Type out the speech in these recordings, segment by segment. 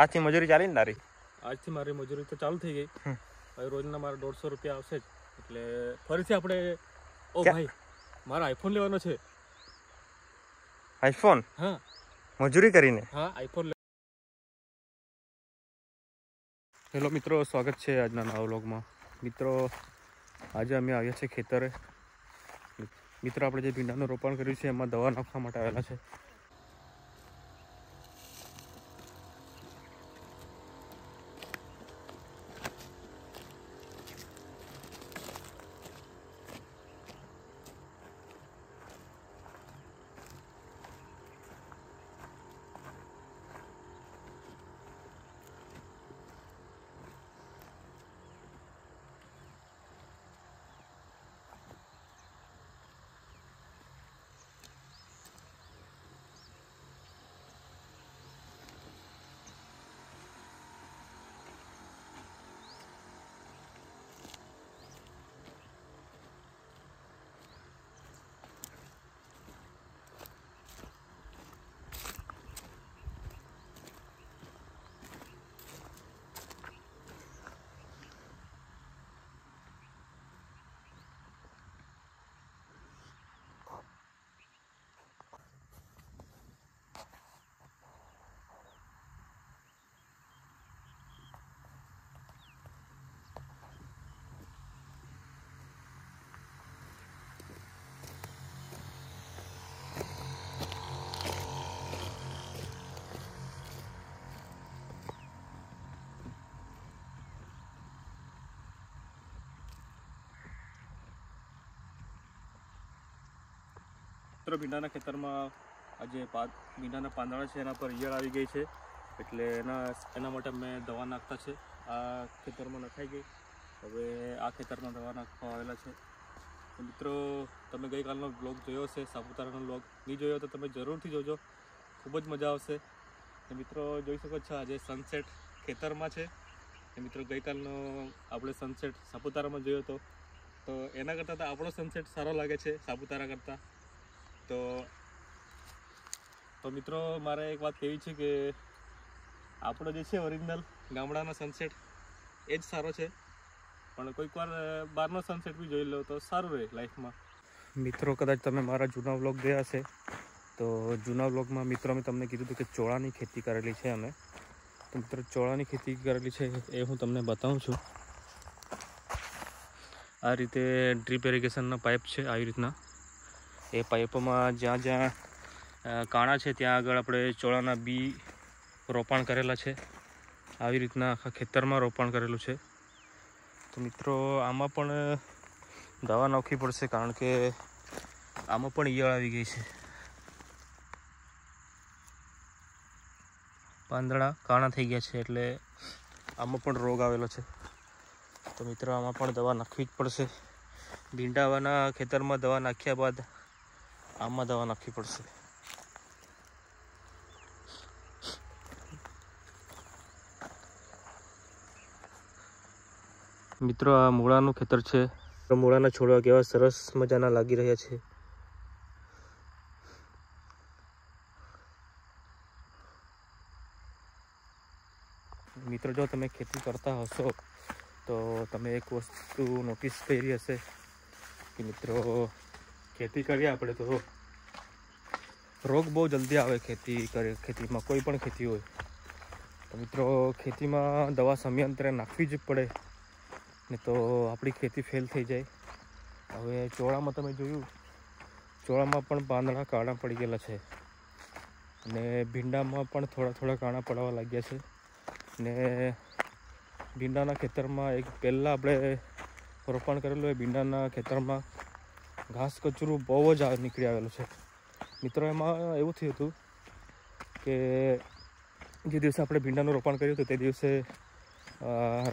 આજથી મજૂરી ચાલી ને તારી? આજથી મારી મજૂરી તો ચાલુ થઈ ગઈ. હમ. હવે રોજના મારા દોઢસો રૂપિયા આવશે જ. એટલે ફરીથી આપણે ઓ ભાઈ મારા આઈફોન લેવાનો છે. આઈફોન હા. મજૂરી કરીને? હા આઈફોન હેલો મિત્રો સ્વાગત છે આજના નવા વ્લોગમાં. મિત્રો આજે અમે આવ્યા છીએ ખેતરે. મિત્રો આપણે જે ભીંડાનું રોપણ કર્યું છે એમાં દવા નાખવા માટે આવેલા છે. મિત્રો ભીંડાના ખેતરમાં આજે પા- ભીંડાના પાંદડા છે, એના પર ઈયળ આવી ગઈ છે. એટલે એના એના માટે મેં દવા નાખતા છે. આ ખેતરમાં નખાઈ ગઈ. હવે આ ખેતરમાં દવા નાખવા આવેલા છે. મિત્રો, તમે ગઈકાલનો બ્લોગ જોયો હશે, સાપુતારાનો બ્લોગ નહીં જોયો તો તમે જરૂરથી જોજો. ખૂબ જ મજા આવશે. તો મિત્રો, જોઈ શકો છો, આજે સનસેટ ખેતરમાં છે. તો મિત્રો, ગઈકાલનો આપણે સનસેટ સાપુતારામાં જોયો હતો તો એના કરતાં તો આપણો સનસેટ સારો લાગે છે, સાપુતારા કરતાં. તો તો મિત્રો, મારે એક વાત કહેવી છે કે આપણો જે છે ઓરિજિનલ ગામડાનો સનસેટ એ જ સારો છે. પણ કોઈક વાર બહારનો સનસેટ બી જોઈ લો તો સારું રહે લાઈફમાં મિત્રો, કદાચ તમે મારા જૂના વ્લોગ ગયા હશે. તો જૂના વ્લોગમાં મિત્રો, મેં તમને કીધું હતું કે ચોળાની ખેતી કરેલી છે અમે. તો મિત્રો, ચોળાની ખેતી કરેલી છે એ હું તમને બતાવું છું. આ રીતે ડ્રીપ ઇરિગેશનના પાઇપ છે, આવી રીતના. એ પાઇપોમાં જ્યાં જ્યાં કાણા છે ત્યાં આગળ આપણે ચોળાના બી રોપાણ કરેલા છે. આવી રીતના આખા ખેતરમાં રોપાણ કરેલું છે. તો મિત્રો, આમાં પણ દવા નાખવી પડશે કારણ કે આમાં પણ ઈયળ આવી ગઈ છે. પાંદડા કાણા થઈ ગયા છે એટલે આમાં પણ રોગ આવેલો છે. તો મિત્રો, આમાં પણ દવા નાખવી જ પડશે. ભીંડાવાના ખેતરમાં દવા નાખ્યા બાદ આમાં દવા નાખવી પડશે. મિત્રો આ મૂળાનું ખેતર છે. મૂળાના છોડવા કેવા સરસ મજાના લાગી રહ્યા છે. મિત્રો જો તમે ખેતી કરતા હશો તો તમે એક વસ્તુ નોટિસ કરી હશે કે મિત્રો ખેતી કરીએ આપણે તો. રોગ બહુ જલ્દી આવે ખેતી કરે, ખેતીમાં કોઈ પણ ખેતી હોય. તો મિત્રો, ખેતીમાં દવા સમયાંતરે નાખવી જ પડે. ને તો આપણી ખેતી ફેલ થઈ જાય. હવે ચોળામાં તમે જોયું, ચોળામાં પણ પાંદડા કાળા પડી ગયેલા છે. અને ભીંડામાં પણ થોડા થોડા કાણા પડવા લાગ્યા છે. ને ભીંડાના ખેતરમાં એક પહેલાં આપણે રોપણ કરેલું એ ભીંડાના ખેતરમાં. ઘાસ કચરું બહુ જ નીકળી આવેલું છે. મિત્રો, એમાં એવું થયું હતું કે જે દિવસે આપણે ભીંડાનું રોપણ કર્યું હતું, તે દિવસે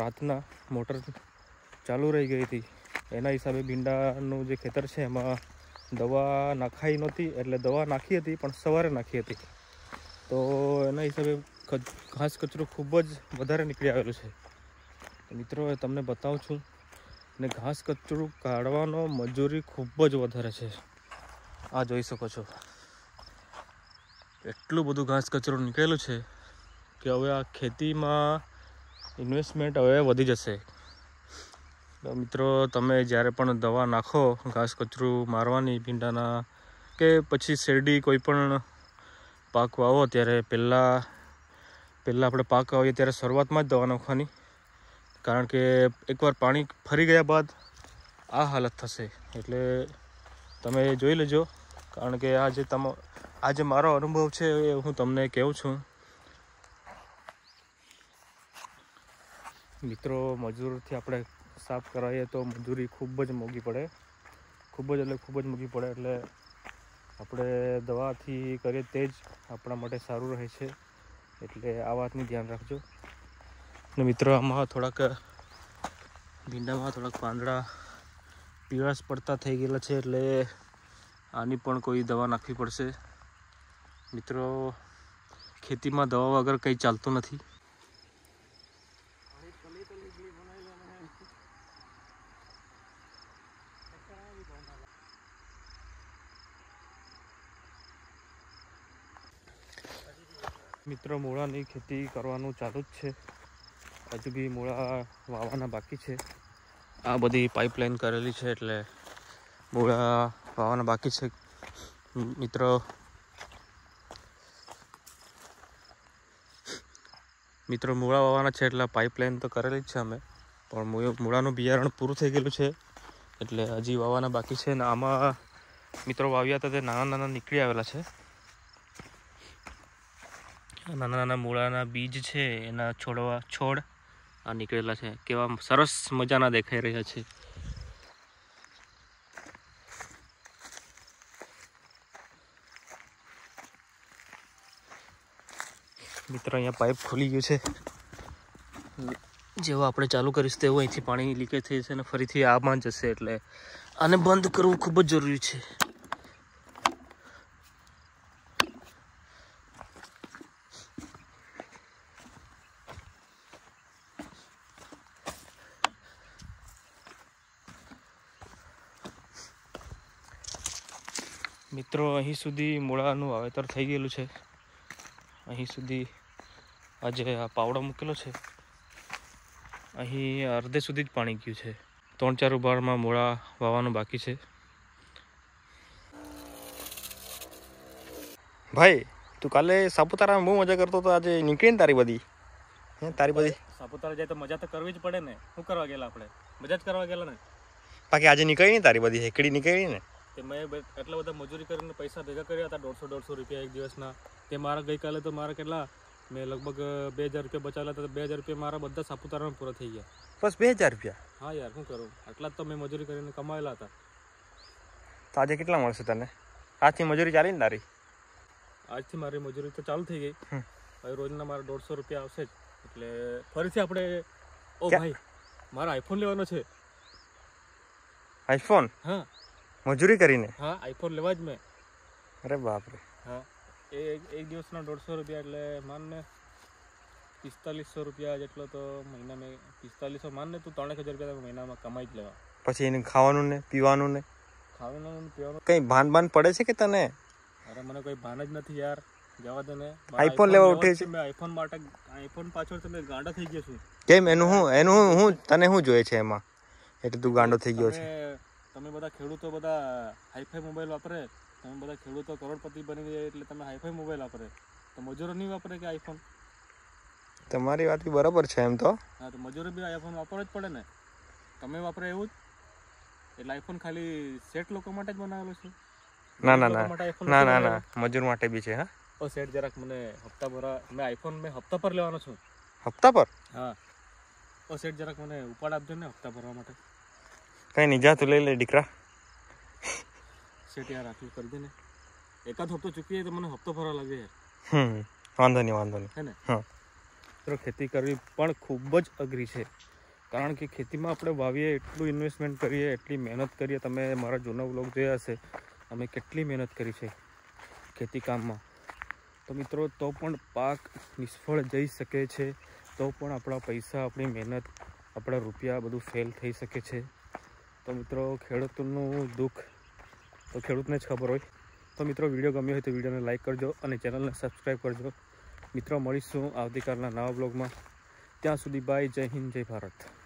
રાતના મોટર ચાલુ રહી ગઈ હતી. એના હિસાબે ભીંડાનું જે ખેતર છે, એમાં દવા નાખાઈ નહોતી, એટલે દવા નાખી હતી, પણ સવારે નાખી હતી. તો એના હિસાબે ઘાસ કચરું ખૂબ જ વધારે નીકળી આવેલું છે. મિત્રો તમને બતાવું છું. ને ઘાસ કચરું કાઢવાનો મજૂરી ખૂબ જ વધારે છે. આ જોઈ શકો છો. એટલું બધું ઘાસ કચરું નીકળેલું છે કે હવે આ ખેતીમાં ઇન્વેસ્ટમેન્ટ હવે વધી જશે. મિત્રો, તમે જ્યારે પણ દવા નાખો, ઘાસ કચરું મારવાની, ભીંડાના કે પછી શેરડી કોઈ પણ પાક વાવો, ત્યારે પહેલાં પહેલાં આપણે પાક વાવીએ, ત્યારે શરૂઆતમાં જ દવા નાખવાની. કારણ કે એકવાર પાણી ફરી ગયા બાદ આ હાલત થશે. એટલે તમે જોઈ લેજો. કારણ કે આ જે તમ, આ જે મારો અનુભવ છે એ હું તમને કહું છું. મિત્રો, મજૂરથી આપણે સાફ કરાવીએ તો મજૂરી ખૂબ જ મોંઘી પડે. ખૂબ જ એટલે ખૂબ જ મોંઘી પડે. એટલે આપણે દવાથી કરીએ તે જ આપણા માટે સારું રહે છે. એટલે આ વાતની ધ્યાન રાખજો. ને મિત્રો, આમાં થોડાક ભીંડામાં થોડાક પાંદડા પીળાશ પડતા થઈ ગયેલા છે, એટલે આની પણ કોઈ દવા નાખવી પડશે. મિત્રો, ખેતીમાં દવા વગર કંઈ ચાલતું નથી. મિત્રો, મૂળાની ખેતી કરવાનું ચાલુ જ છે. હજુ બી મૂળા વાવવાના બાકી છે. આ બધી પાઇપલાઇન કરેલી છે એટલે મૂળા વાવવાના બાકી છે. મિત્રો. મિત્રો મૂળા વાવવાના છે એટલે પાઇપલાઇન તો કરેલી જ છે અમે. પણ મૂળ- મૂળાનું બિયારણ પૂરું થઈ ગયેલું છે. એટલે હજી વાવવાના બાકી છે ને આમાં મિત્રો વાવ્યા હતા તે નાના નાના નીકળી આવેલા છે. નાના નાના મૂળાના બીજ છે, એના છોડવા છોડ આ નીકળેલા છે. કેવા સરસ મજાના દેખાઈ રહ્યા છે. મિત્રો, અહીંયા પાઇપ ખુલી ગયું છે. જેવો આપણે ચાલુ કરીશું તેવું અહીંથી પાણી લીકેજ થઈ જશે અને ફરીથી આમાં જશે એટલે. આને બંધ કરવું ખૂબ જ જરૂરી છે. મિત્રો અહીં સુધી મૂળાનું વાવેતર થઈ ગયેલું છે. અહીં સુધી આજે આ પાવડો મૂકેલો છે. અહીં અડધે સુધી જ પાણી ગયું છે. ત્રણ ચાર ઉભારમાં મૂળા વાવવાનું બાકી છે. ભાઈ તું કાલે સાપુતારામાં બહુ મજા કરતો હતો આજે નીકળી ને તારી બધી? હે તારી બધી? સાપુતારા જાય તો મજા તો કરવી જ પડે ને. શું કરવા ગયેલા આપણે? મજા જ કરવા ગયેલા ને? બાકી આજે નીકળી ને તારી બધી હેકડી નીકળી ને? તે મેં એટલા બધા મજૂરી કરીને પૈસા ભેગા કર્યા હતા દોઢસો દોઢસો રૂપિયા એક દિવસના. તે મારા ગઈકાલે તો મારા કેટલા? મેં લગભગ બે હજાર રૂપિયા બચાવેલા હતા બે હજાર રૂપિયા મારા બધા સાપુતારામાં પૂરા થઈ ગયા. બસ બે હજાર રૂપિયા? હા યાર શું કરું? આટલા જ તો મેં મજૂરી કરીને કમાયેલા હતા. તો આજે કેટલા મળશે તને? આજથી મજૂરી ચાલી ને તારી? આજથી મારી મજૂરી તો ચાલુ થઈ ગઈ. હવે રોજના મારા દોઢસો રૂપિયા આવશે જ. એટલે ફરીથી આપણે ઓ ભાઈ મારા આઈફોન લેવાનો છે. આઈફોન હા. મજૂરી કરીને? હા આઈફોન લેવા જ મેં. અરે બાપરે. હા એ એક- દિવસના દોઢસો રૂપિયા એટલે માનને પિસ્તાલીસો રૂપિયા જેટલો તો મહિના મેં પિસ્તાલીસો માનને તું ત્રણેક હજાર રૂપિયા મહિનામાં કમાઈ જ લેવા. પછી એને ખાવાનું ને પીવાનું ને? ખાવાનું ને પીવાનું. કઈ ભાન ભાન પડે છે કે તને? અરે મને કોઈ ભાન જ નથી યાર. જવા દે ને. આઈફોન લેવા ઉઠે છે? મેં આઈફોન માટે આઈફોન પાછળ તમે ગાંડા થઈ ગયા છું. કેમ? એનું હું એનું હું તને શું જોઈએ છે એમાં? એટલે તું ગાંડો થઈ ગયો છે. તમે બધા ખેડૂતો બધા હાઈફાઈ મોબાઈલ વાપરે તમે બધા ખેડૂતો કરોડપતિ બની જાય એટલે તમે હાઈફાઈ મોબાઈલ વાપરે. તો મજૂરો નહીં વાપરે કે આઈફોન? તમારી વાત બી બરાબર છે એમ તો. હા તો મજૂરો બી આઈફોન વાપરવો જ પડે ને. તમે વાપરે એવું જ. એટલે આઈફોન ખાલી સેટ લોકો માટે જ બનાવેલો છે. ના ના ના. ના ના મજૂર માટે બી છે હા. ઓ સેટ જરાક મને હપ્તા ભરા મેં આઈફોન મેં હપ્તા પર લેવાનો છું. હપ્તા પર? હા. ઓ સેટ જરાક મને ઉપાડ આપજો ને હપ્તા ભરવા માટે. કઈ નહીં જા તું લઈ લે દીકરા. સેટ યાર આટલું કરી દે ને. એકાદ હપ્તો ચૂકીએ તો મને હપ્તો ભરવા લાગે યાર. હમ વાંધો નહીં વાંધો નહીં હે ને? હા. મિત્રો ખેતી કરવી પણ ખૂબ જ અઘરી છે. કારણ કે ખેતીમાં આપણે વાવીએ એટલું ઇન્વેસ્ટમેન્ટ કરીએ એટલી મહેનત કરીએ. તમે મારા જૂના વ્લોગ જોયા હશે. અમે કેટલી મહેનત કરી છે ખેતી કામમાં. તો મિત્રો તો પણ પાક નિષ્ફળ જઈ શકે છે. તો પણ આપણા પૈસા આપણી મહેનત આપણા રૂપિયા બધું ફેલ થઈ શકે છે. તો મિત્રો, ખેડૂતનું દુઃખ તો ખેડૂતને જ ખબર હોય. તો મિત્રો, વીડિયો ગમ્યો હોય તો વિડીયોને લાઈક કરજો અને ચેનલને સબસ્ક્રાઈબ કરજો. મિત્રો, મળીશું આવતીકાલના નવા બ્લોગમાં. ત્યાં સુધી બાય, જય હિન્દ, જય ભારત.